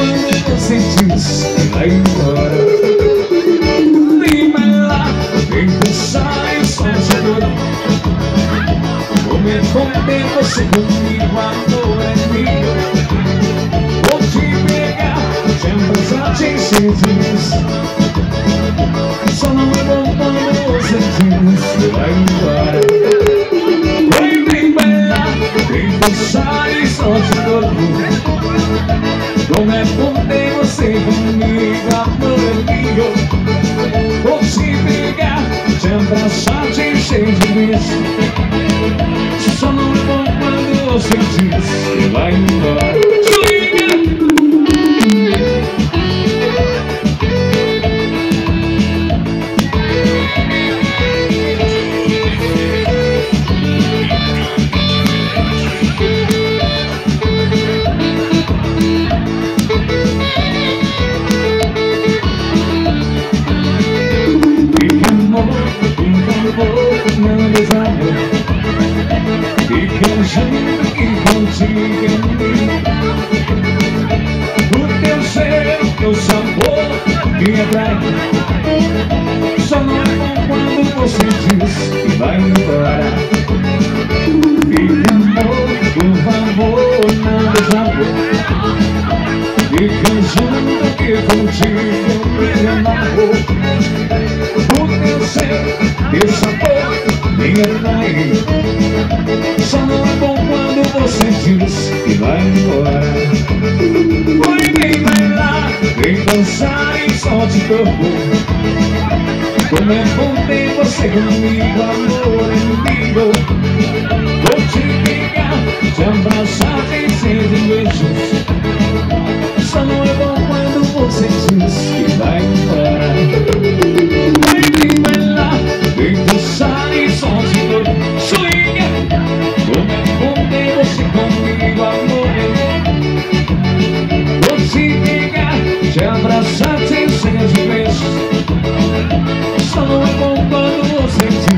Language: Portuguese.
quando você diz que vai embora Vem bailar, vem dançar e só te dor Vou me esconder você comigo, amor é meu Vou te pegar, te abraçar, te seduz Só não é bom quando você diz que vai embora Vem, vem ter você comigo, meu Vou te pegar, te abraçar, te encher de beijo. Só não é bom quando você diz O teu cheiro, teu sabor me atrai. Só não é bom quando você diz que vai embora. Fica amor, por favor, não desamor Fica junto que contigo me amarro O teu ser, teu sabor me atrai. Só não é bom quando você diz que vai embora. Vem, vem bailar, vem dançar em sol de corpo Como é bom ter você comigo, amor, é comigo Stanął pompadu sercu